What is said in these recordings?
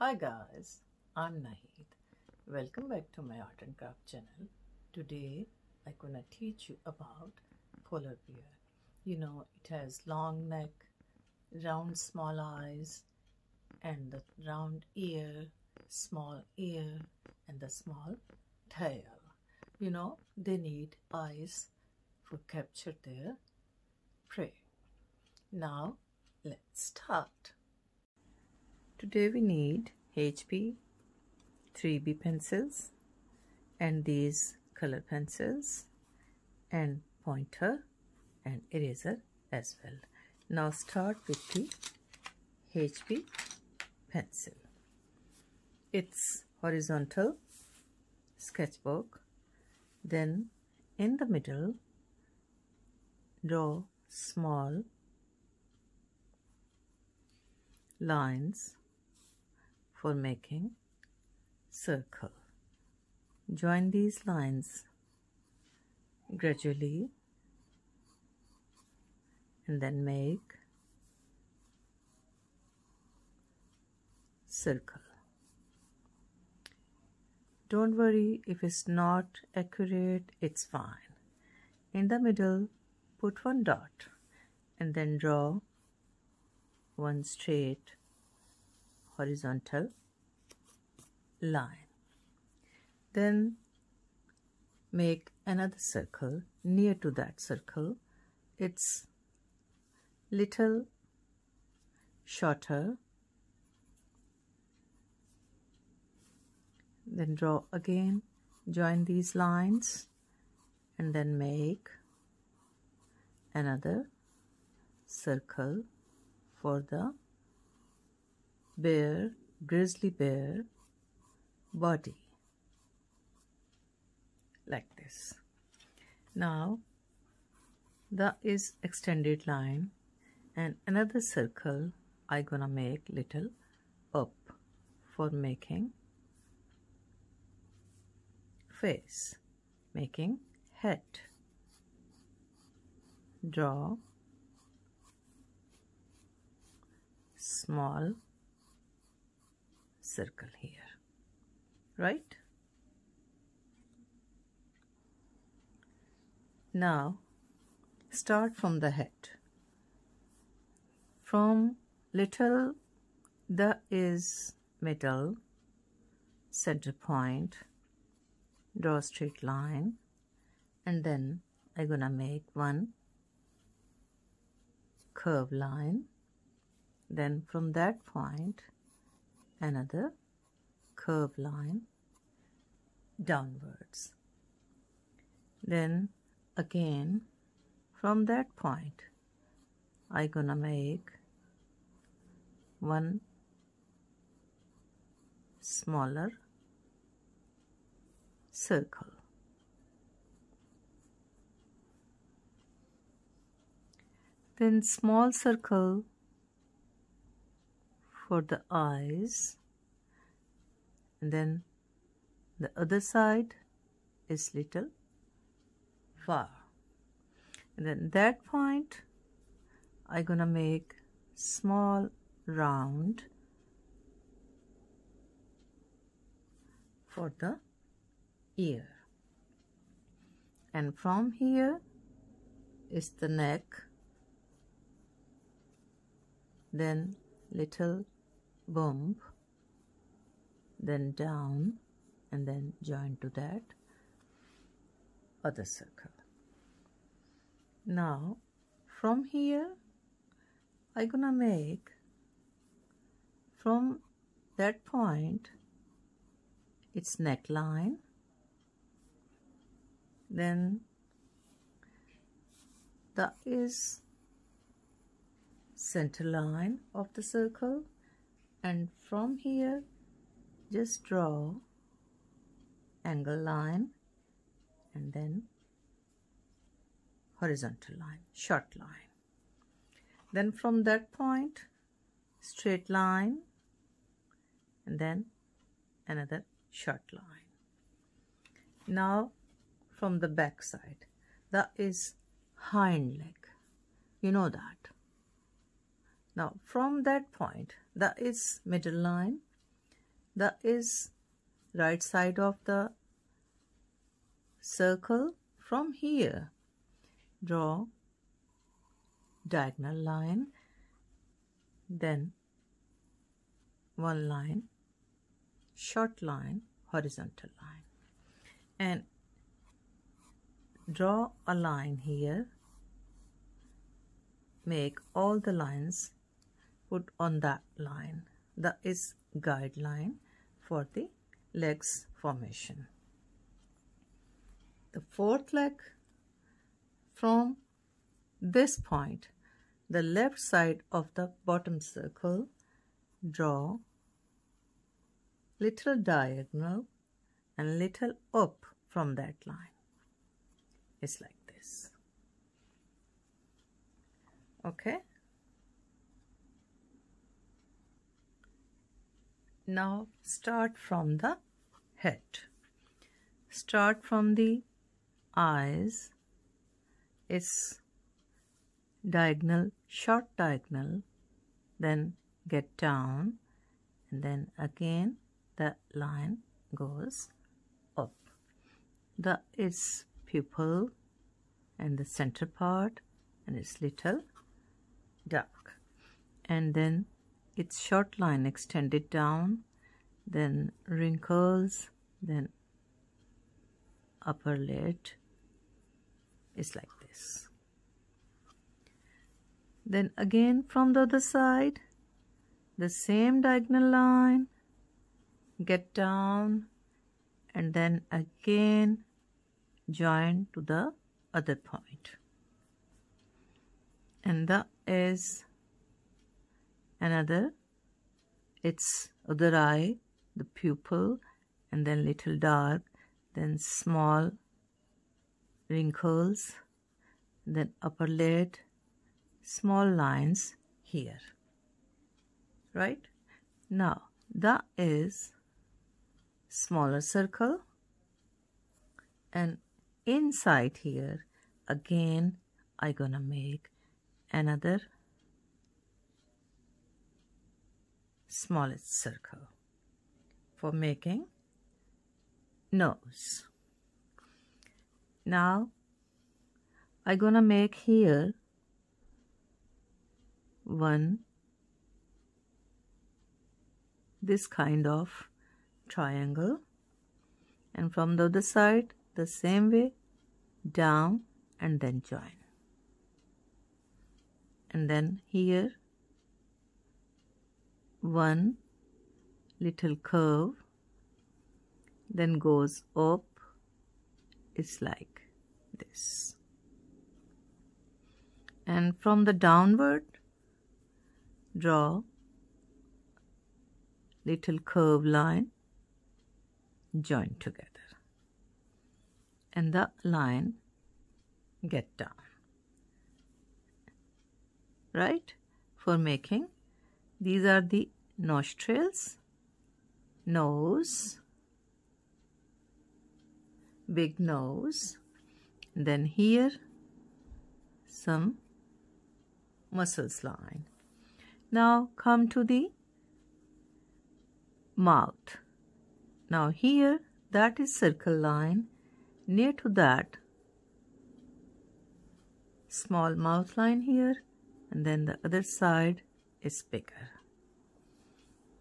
Hi guys, I'm Naheed. Welcome back to my art and craft channel. Today I'm gonna teach you about polar bear. You know it has long neck, round small eyes and the round ear, small ear and the small tail. You know they need eyes for capture their prey. Now let's start. Today we need HB 3B pencils and these color pencils and pointer and eraser as well. Now start with the HB pencil. It's horizontal sketchbook. Then in the middle draw small lines for making circle. Join these lines gradually and then make circle. Don't worry if it's not accurate, it's fine. In the middle, put one dot and then draw one straight horizontal line. Then make another circle near to that circle. It's little shorter. Then draw again, join these lines and then make another circle for the bear, grizzly bear body like this. Now that is extended line and another circle I gonna make little up for making face making head draw small circle here right? Now start from the head. From little the is middle center point draw a straight line and then I'm gonna make one curve line. Then from that point another curve line downwards. Then again from that point I gonna make one smaller circle. Then small circle for the eyes. And then the other side is little far and then that point I gonna make small round for the ear. And from here is the neck. Then little bump then down and then join to that other circle. Now from here I gonna make from that point its neckline then that is center line of the circle and from here just draw angle line and then horizontal line short line. Then from that point straight line and then another short line. Now from the back side that is hind leg. You know that now from that point that is middle line the is right side of the circle from here. Draw diagonal line then one line short line horizontal line. And draw a line here. Make all the lines put on that line. That is guideline for the legs formation. The fourth leg from this point the left side of the bottom circle draw little diagonal and little up from that line. It's like this. Okay now start from the head. Start from the eyes. Is diagonal short diagonal. Then get down. And then again the line goes up. The its pupil and the center part and its little dark and then its short line extended down then wrinkles then upper lid is like this. Then again from the other side the same diagonal line get down and then again join to the other point. And that is another its other eye the pupil and then little dark then small wrinkles then upper lid small lines here right? Now that is smaller circle and inside here again I gonna make another smallest circle for making nose. Now I'm gonna make here one this kind of triangle. And from the other side the same way down and then join. And then here one little curve then goes up it's like this. And from the downward draw little curve line join together. And the line get down. Right? For making these are the nostrils nose big nose then here some muscles line. Now come to the mouth. Now here that is circle line. Near to that small mouth line here and then the other side is bigger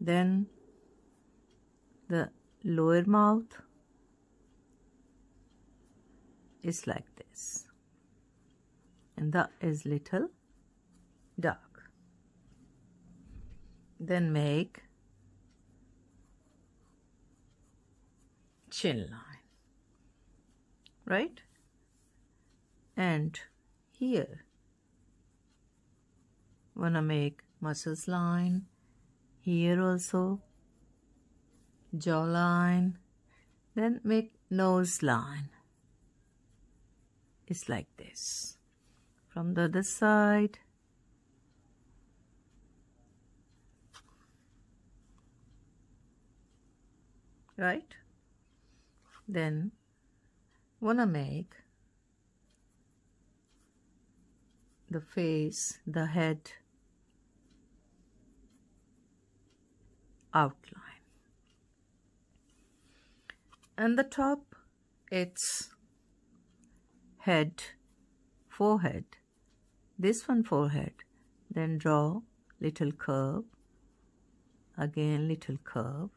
then the lower mouth is like this. And that is little dark. Then make chin line. Right? And here wanna make muscles line here also jawline then make nose line. It's like this. From the other side. Right? Then wanna make the face the head outline. And the top it's head forehead. This one forehead. Then draw little curve. Again little curve.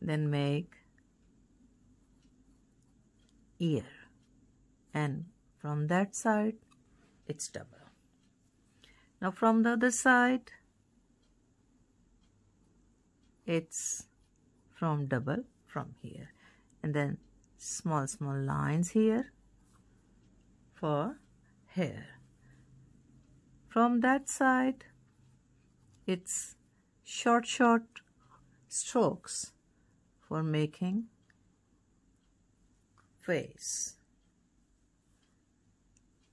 Then make ear. And from that side it's double. Now from the other side it's from double from here. And then small small lines here for hair. From that side it's short short strokes for making face.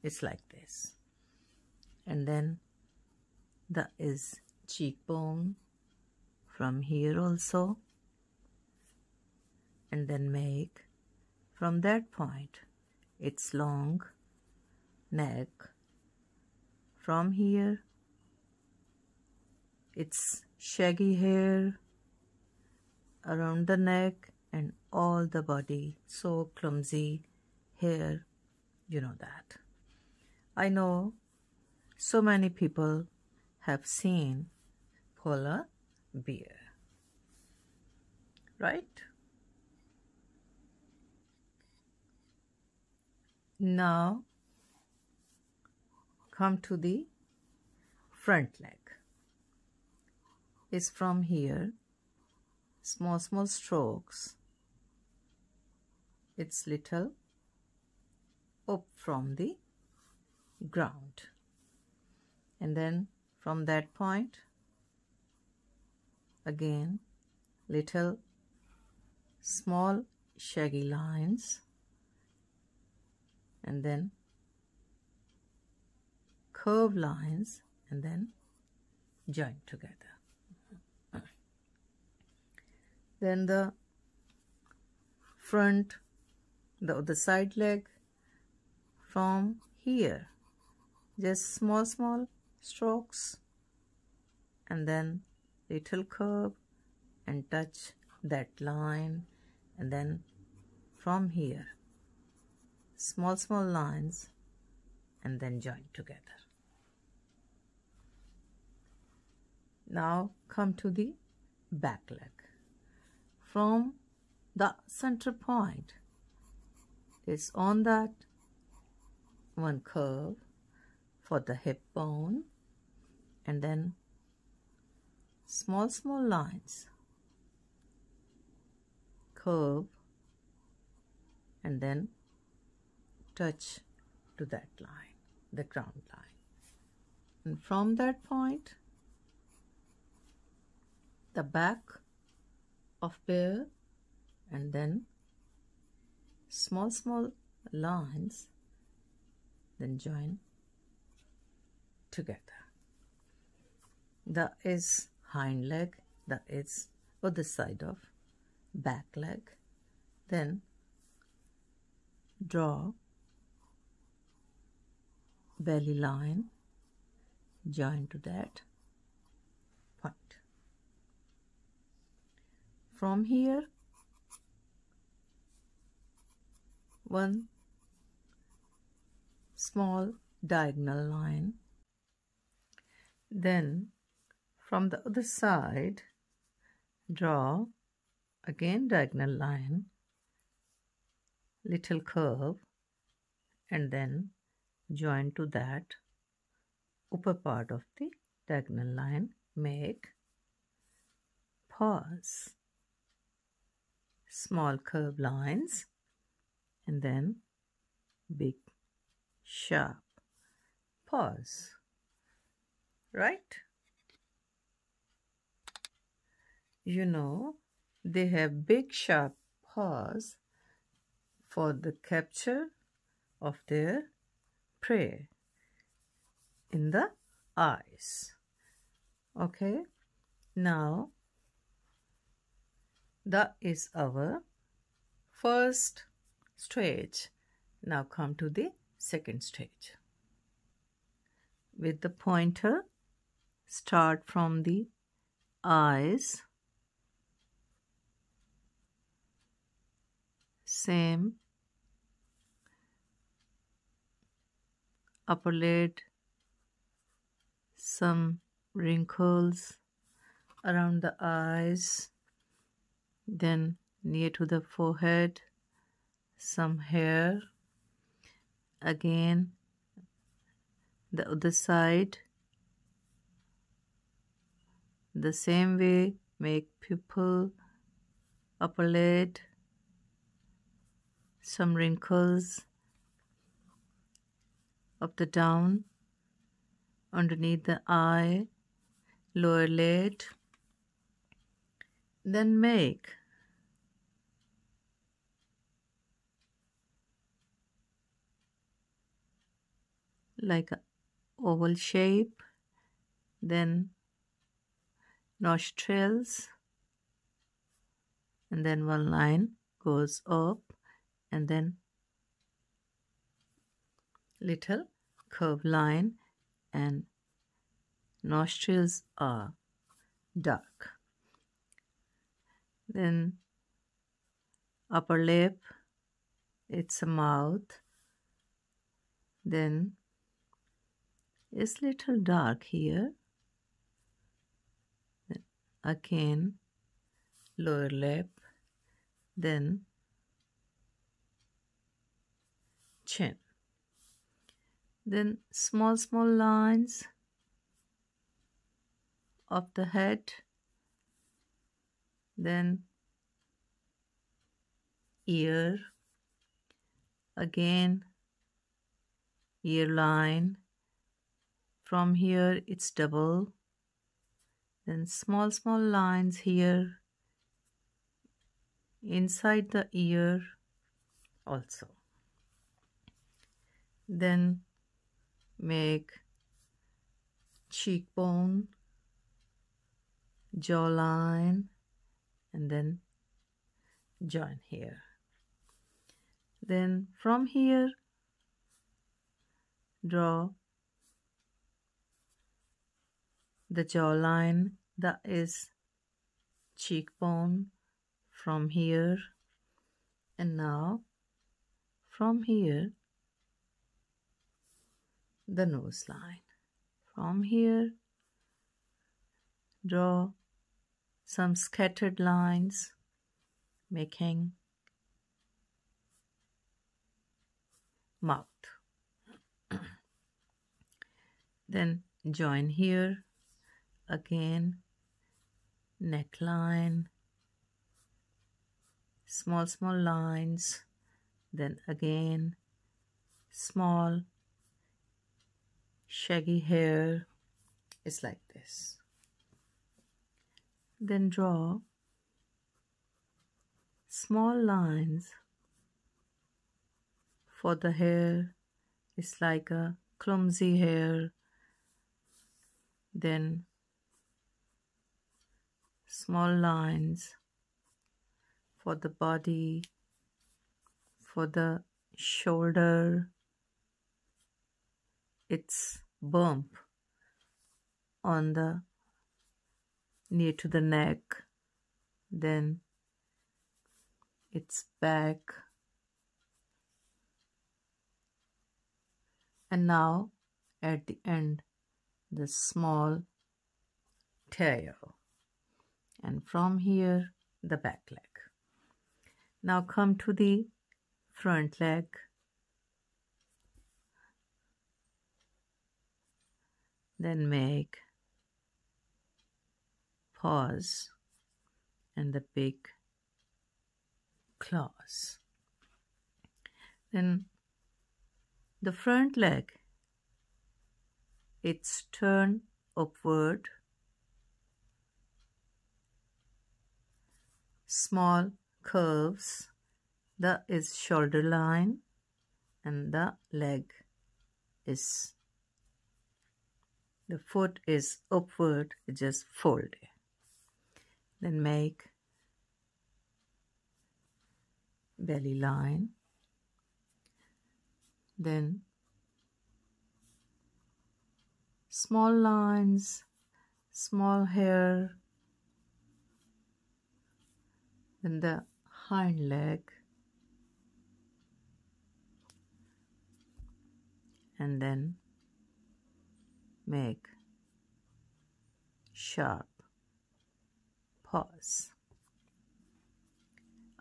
It's like this. And then that is cheekbone from here also. And then make from that point its long neck. From here its shaggy hair around the neck and all the body. So clumsy hair you know that. I know so many people have seen polar bear right? Now come to the front leg. Is from here. Small small strokes. It's little up from the ground. And then from that point again little small shaggy lines. And then curved lines. And then join together. Then the front the other side leg from here. Just small small strokes. And then little curve and touch that line and then from here small small lines and then join together. Now come to the back leg. From the center point is on that one curve for the hip bone and then small small lines. Curve. And then touch to that line the ground line. And from that point the back of bear and then small small lines then join together. The is hind leg that is, is other side of back leg then draw belly line join to that point. From here one small diagonal line then from the other side draw again diagonal line little curve and then join to that upper part of the diagonal line. Make paws. Small curve lines and then big sharp paws. Right you know they have big sharp paws for the capture of their prey in the eyes. Okay? Now that is our first stage. Now come to the second stage. With the pointer start from the eyes same. Upper lid some wrinkles around the eyes then near to the forehead some hair. Again the other side. The same way make pupil upper lid some wrinkles up the down underneath the eye lower lid. Then make like a oval shape then nostrils and then one line goes up and then little curve line and nostrils are dark. Then upper lip it's a mouth. Then it's little dark here. Then again lower lip. Then chin then small small lines of the head. Then ear. Again ear line. From here it's double. Then small small lines here. Inside the ear also then make cheekbone jawline and then join here. Then from here draw the jawline that is cheekbone from here. And now from here the nose line from here draw some scattered lines making mouth. Then join here again neckline small small lines then again small shaggy hair is like this. Then draw small lines for the hair. It's like a clumsy hair. Then small lines for the body, for the shoulder, its bump on the near to the neck, then its back, and now at the end the small tail and from here the back leg. Now come to the front leg. Then make paws and the big claws. Then the front leg, it's turned upward small curves the shoulder line and the leg is the foot is upward just fold it. then make belly line. Then small lines small hair. Then the hind leg. And then make sharp paws.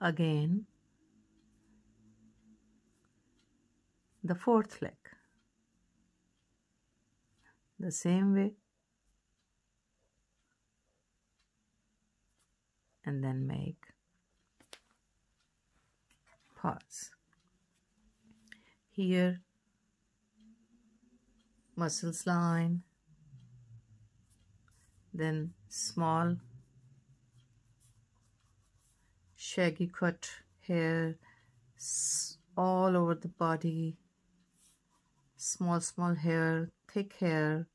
Again, the fourth leg. The same way. And then make paws. Here, muscles line, then small shaggy cut hair all over the body small small hair thick hair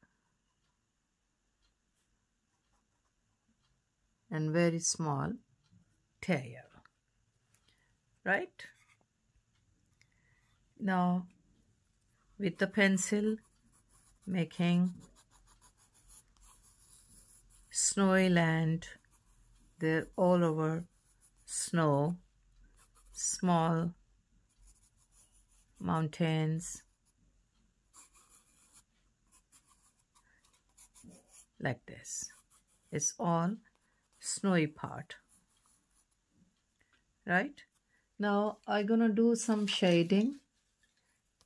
and very small tail right? Now with the pencil making snowy land they're all over snow small mountains like this. It's all snowy part. Right? Now I'm gonna do some shading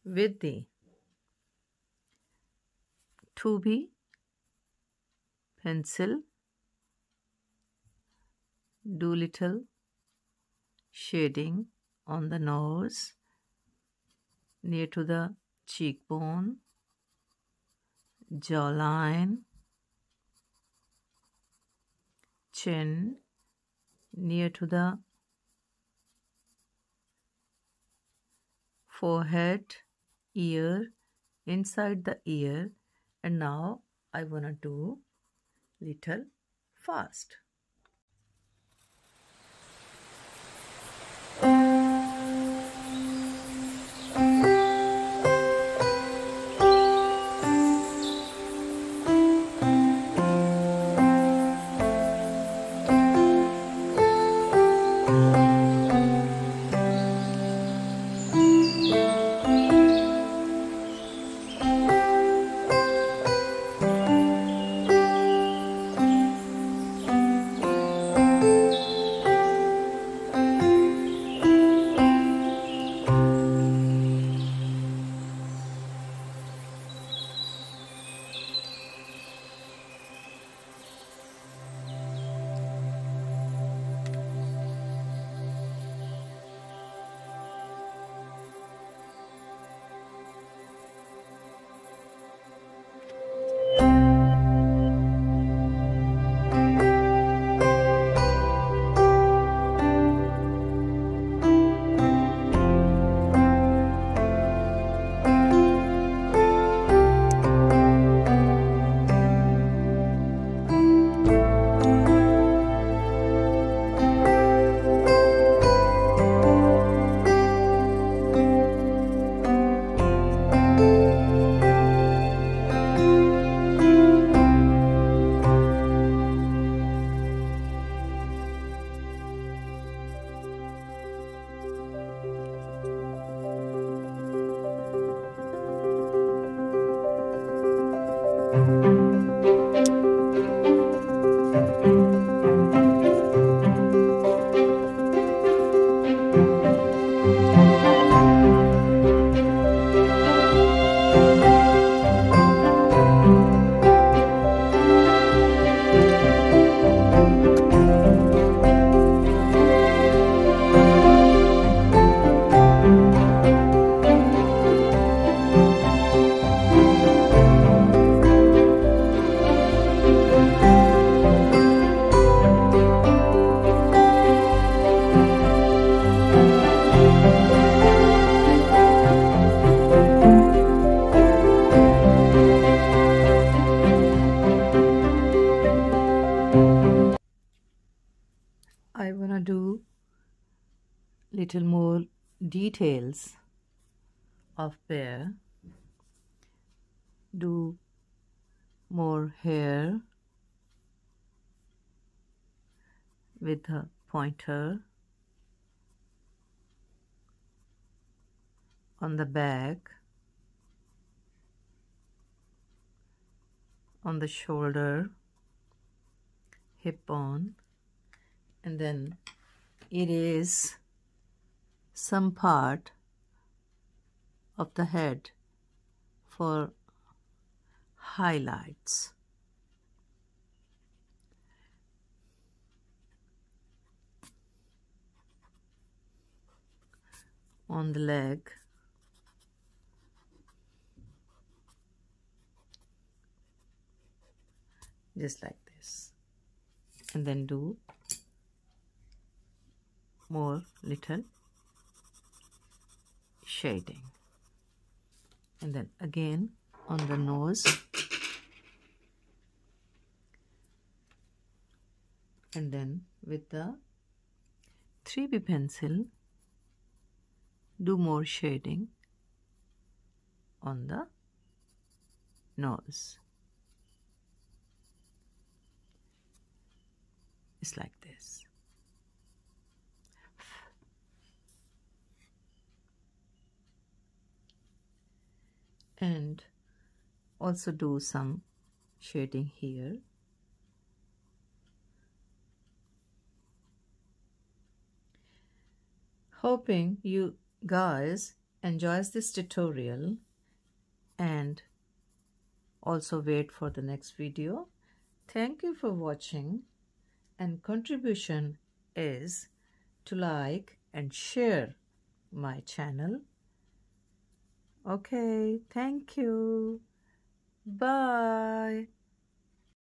with the 2B pencil do little shading on the nose near to the cheekbone jawline chin near to the forehead ear inside the ear and now I wanna do little fast details of bear do more hair with a pointer on the back on the shoulder hip bone and then it is some part of the head for highlights. on the leg just like this and then do more little shading. And then again on the nose. And then with the 3B pencil do more shading on the nose. It's like this and also do some shading here. Hoping you guys enjoys this tutorial and also wait for the next video. Thank you for watching and contribution is to like and share my channel okay thank you. Bye